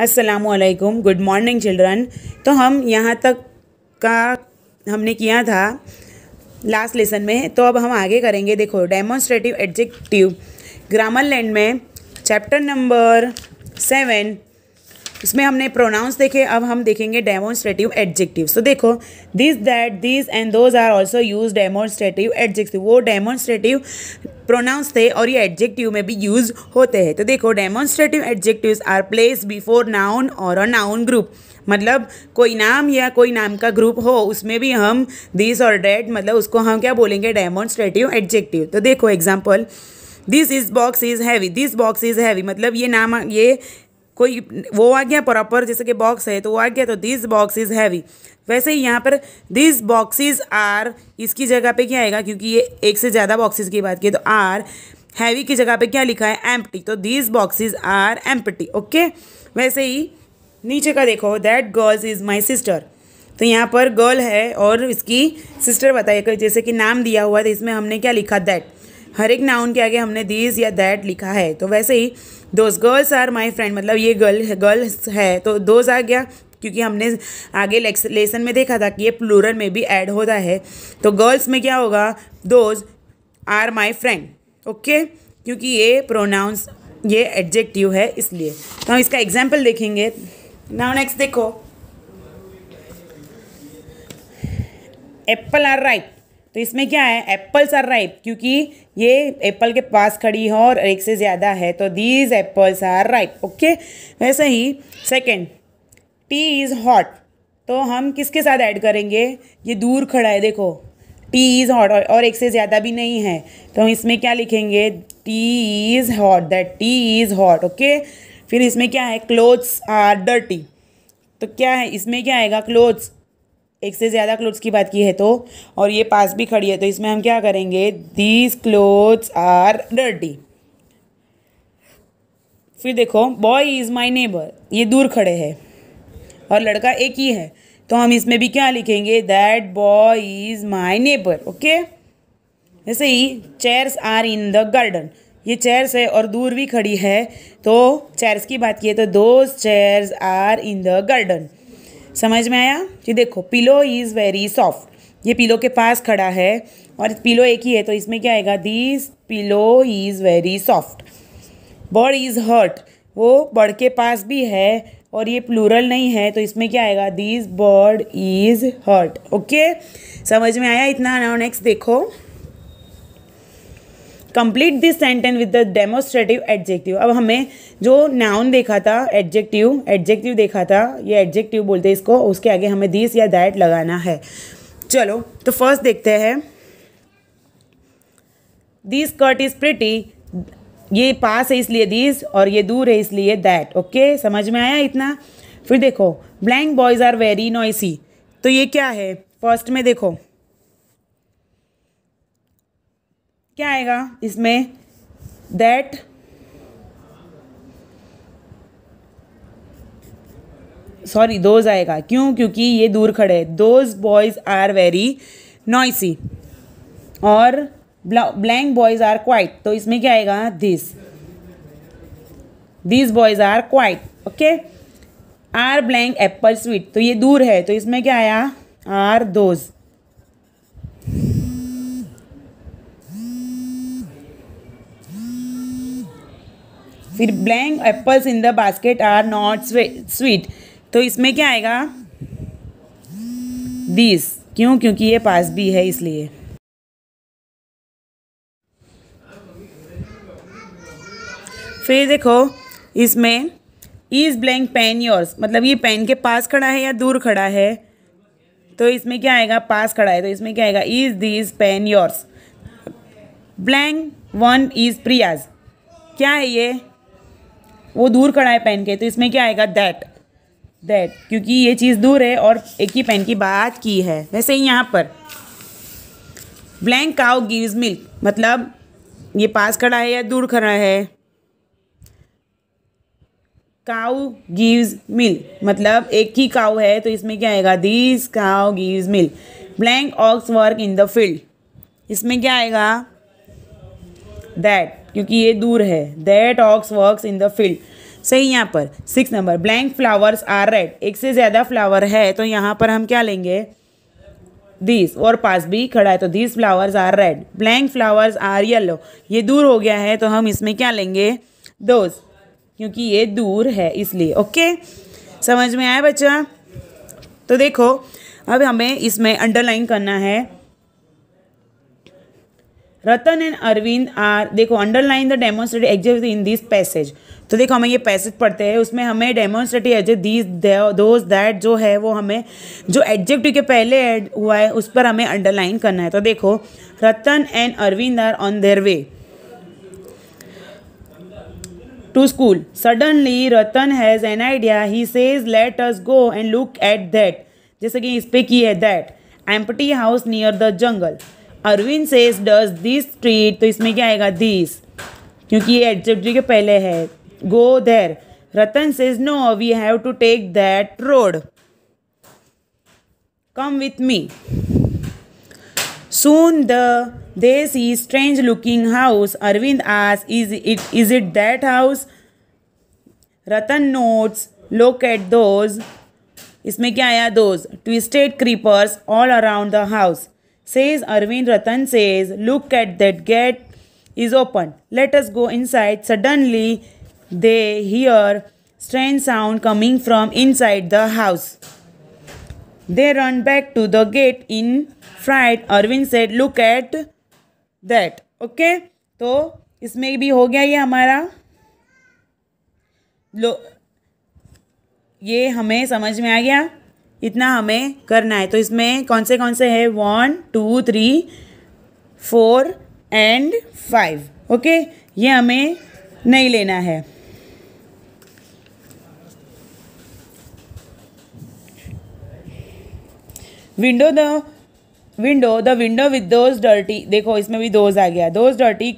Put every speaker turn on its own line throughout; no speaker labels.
असलकुम good morning children तो हम यहाँ तक का हमने किया था लास्ट लेसन में। तो अब हम आगे करेंगे। देखो डेमोन्स्ट्रेटिव एडजेक्टिव ग्रामर लैंड में चैप्टर नंबर सेवन इसमें हमने प्रोनाउंस देखे। अब हम देखेंगे डेमोन्स्ट्रेटिव एडजेक्टिव तो देखो this that this and those are also use demonstrative adjective वो डेमोन्स्ट्रेटिव प्रोनाउंस थे और ये एडजेक्टिव में भी यूज़ होते हैं। तो देखो demonstrative adjective are place before noun और अ नाउन ग्रुप मतलब कोई नाम या कोई नाम का ग्रुप हो, उसमें भी हम दिस और डेट मतलब उसको हम क्या बोलेंगे? डेमोन्स्ट्रेटिव एडजेक्टिव तो देखो example this is box is heavy this box is heavy मतलब ये नाम, ये कोई वो आ गया प्रॉपर जैसे कि बॉक्स है तो वो आ गया तो दिस बॉक्स इज़ हैवी वैसे ही यहाँ पर दिस बॉक्सेस आर इसकी जगह पे क्या आएगा, क्योंकि ये एक से ज़्यादा बॉक्सेस की बात की तो आर हैवी की जगह पे क्या लिखा है एम्प्टी तो this boxes are empty okay वैसे ही नीचे का देखो that girls is my sister तो यहाँ पर गर्ल है और इसकी सिस्टर बताइए जैसे कि नाम दिया हुआ है तो इसमें हमने क्या लिखा दैट हर एक नाउन के आगे हमने दिस या दैट लिखा है तो वैसे ही those girls are my friend मतलब ये गर्ल गर्ल्स है तो दोज आ गया, क्योंकि हमने आगे लेसन में देखा था कि ये प्लूरल में भी ऐड होता है। तो गर्ल्स में क्या होगा? Those are my friend okay क्योंकि ये प्रोनाउंस ये एडजेक्टिव है इसलिए। तो हम इसका एग्ज़ाम्पल देखेंगे। नाउ नेक्स्ट देखो। एप्पल आर राइट तो इसमें क्या है? एप्पल्स आर राइप क्योंकि ये एप्पल के पास खड़ी है और एक से ज़्यादा है तो these apples are ripe okay वैसे ही सेकेंड टी इज़ हॉट तो हम किसके साथ ऐड करेंगे? ये दूर खड़ा है, देखो। टी इज़ हॉट और एक से ज़्यादा भी नहीं है। तो हम इसमें क्या लिखेंगे? Tea is hot that tea is hot okay फिर इसमें क्या है? क्लोथ्स आर डर्टी तो क्या है? इसमें क्या आएगा? क्लोथ्स एक से ज़्यादा क्लोथ्स की बात की है तो और ये पास भी खड़ी है तो इसमें हम क्या करेंगे? दीज क्लोथ्स आर डर्टी फिर देखो बॉय इज़ माई नेबर ये दूर खड़े हैं, और लड़का एक ही है। तो हम इसमें भी क्या लिखेंगे? That boy is my neighbour okay जैसे ही chairs are in the garden ये चेयर्स है और दूर भी खड़ी है तो चेयर्स की बात की है तो those chairs are in the garden समझ में आया? जी देखो पिलो इज़ वेरी सॉफ्ट ये पिलो के पास खड़ा है और पिलो एक ही है तो इसमें क्या आएगा? This pillow is very soft bird is hurt वो बर्ड के पास भी है और ये प्लूरल नहीं है तो इसमें क्या आएगा? This bird is hurt okay समझ में आया इतना? नेक्स्ट देखो। Complete this sentence with the demonstrative adjective अब हमें जो नाउन देखा था एडजेक्टिव एडजेक्टिव देखा था, ये एडजेक्टिव बोलते हैं इसको, उसके आगे हमें दिस या दैट लगाना है। चलो तो फ़र्स्ट देखते हैं। दिस कट इज़ प्रिटी ये पास है इसलिए दिस और ये दूर है इसलिए दैट ओके समझ में आया इतना? फिर देखो blank boys are very noisy तो ये क्या है? फ़र्स्ट में देखो। क्या आएगा इसमें? दैट सॉरी दोज आएगा। क्यों? क्योंकि ये दूर खड़े हैं। Those boys are very noisy और ब्लैंक बॉयज़ आर क्वाइट तो इसमें क्या आएगा? This this boys are quiet okay are blank apple sweet तो ये दूर है। तो इसमें क्या आया? आर दोज फिर blank apples in the basket are not sweet तो इसमें क्या आएगा? दिस क्यों? क्योंकि ये पास भी है इसलिए। फिर देखो, इसमें इज़ ब्लैंक पेन योर्स मतलब ये पेन के पास खड़ा है या दूर खड़ा है? तो इसमें क्या आएगा? पास खड़ा है। तो इसमें क्या आएगा? Is this pen yours blank one is Priya's क्या है ये? वो दूर खड़ा है पेन के तो इसमें क्या आएगा? दैट दैट क्योंकि ये चीज़ दूर है और एक ही पेन की बात की है। वैसे ही यहाँ पर। ब्लैंक काउ गिव्स मिल्क मतलब ये पास खड़ा है या दूर खड़ा है? काउ गिव्स मिल्क मतलब एक ही काउ है तो इसमें क्या आएगा? This cow gives milk blank ox work in the field इसमें क्या आएगा? दैट क्योंकि ये दूर है। That ox works in the field सही यहाँ पर। Six number blank flowers are red एक से ज़्यादा फ्लावर है तो यहाँ पर हम क्या लेंगे? दिस और पास भी खड़ा है तो this flowers are red blank flowers are yellow ये दूर हो गया है तो हम इसमें क्या लेंगे? दोज क्योंकि ये दूर है इसलिए। ओके समझ में आया बच्चा? तो देखो, अब हमें इसमें अंडरलाइन करना है। रतन एंड अरविंद आर देखो underline the demonstrative adjective in this passage तो देखो, हमें ये पैसेज पढ़ते हैं, उसमें हमें demonstrative adjective these those that जो है, वो हमें, जो एडजेक्टिव के पहले ऐड हुआ है, उस पर हमें अंडरलाइन करना है। तो देखो, Ratan and Arvind are on their way to school suddenly Ratan has an idea he says let us go and look at that जैसे कि इस पे की है that empty house near the jungle Arvind says does this street तो इसमें क्या आएगा? दिस क्योंकि ये एडजेक्टिव के पहले है। Go there Ratan says no we have to take that road come with me soon the, they see strange looking house. Arvind asks, is it is it that house? ratan notes, look at those. इसमें क्या आया? Those twisted creepers all around the house Says Arvind Ratan says, Look at that gate is open. Let us go inside. Suddenly they hear strange sound coming from inside the house. They run back to the gate in fright. Arvind said, Look at that. Okay? तो इसमें भी हो गया ये हमारा लो ये हमें समझ में आ गया इतना हमें करना है। तो इसमें कौन से कौन से है? One two three four and five okay ये हमें नहीं लेना है। Window the window the window with those dirty देखो इसमें भी दोज आ गया। Those dirty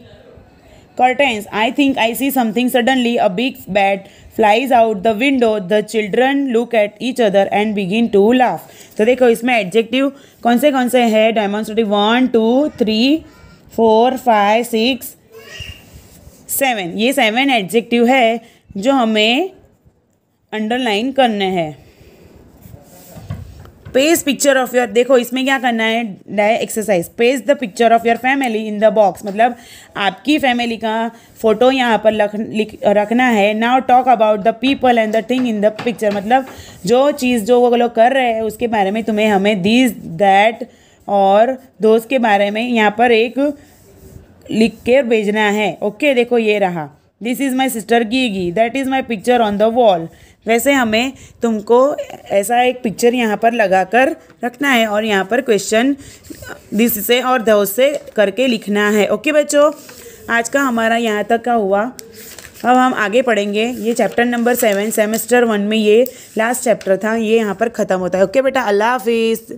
curtains I think I see something suddenly a big bat flies out the window the children look at each other and begin to laugh तो देखो, इसमें adjective कौन से कौन से है? Demonstrative one two three four five six seven ये seven adjective है जो हमें अंडरलाइन करने हैं। पेज पिक्चर ऑफ़ योर देखो, इसमें क्या करना है? Di exercise page the picture of your family in the box मतलब आपकी फैमिली का फ़ोटो यहाँ पर लख, लिख, रखना है. Now talk about the people and the thing in the picture मतलब जो चीज़ जो वो लोग कर रहे हैं, उसके बारे में तुम्हें हमें दिस दैट और दोस्त के बारे में यहाँ पर एक लिख के भेजना है. ओके देखो, ये रहा. This is my sister Gigi that is my picture on the wall वैसे हमें तुमको ऐसा एक पिक्चर यहाँ पर लगा कर रखना है और यहाँ पर क्वेश्चन दिस से और दो से करके लिखना है। ओके बच्चों? आज का हमारा यहाँ तक का हुआ। अब हम आगे पढ़ेंगे। ये chapter number seven semester one में ये लास्ट चैप्टर था। ये यहाँ पर ख़त्म होता है। ओके बेटा, अल्लाह हाफिज़।